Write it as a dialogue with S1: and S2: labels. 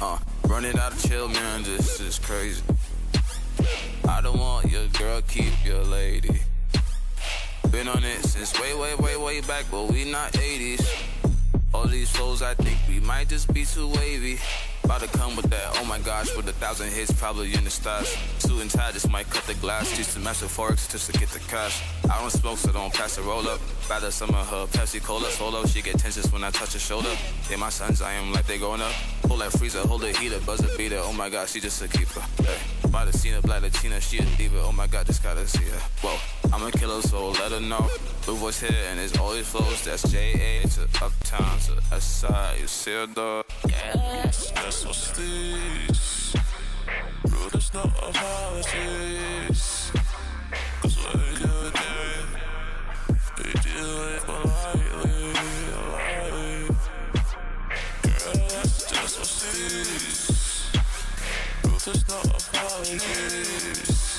S1: Uh, running out of chill, man, this is crazy. I don't want your girl, keep your lady. Been on it since way, way, way, way back, but we not 80s. All these flows, I think we might just be too wavy. About to come with that, oh my gosh, with a thousand hits, probably in the stars. Suit and tie, just might cut the glass. Used to mess with forex just to get the cash. I don't smoke, so don't pass the roll up. Rather some of her Pepsi Cola solo. She get tensions when I touch her shoulder. Yeah, my sons, I am like they growing up. Pull that freezer, hold the heater, buzzer beater. Oh my god, she just a keeper. Hey, might have seen her black Latina, she a diva. Oh my god, just gotta see her. Whoa, I'm a killer, so let her know. Blue voice here, and it's always flows. That's J A to Uptown to S side. You see her, dog?
S2: Yes, that's what's this. Bro, there's no apologies. Cause what we do there, we do it politely, politely. Girl, that's just what's this. Bro, there's no apologies.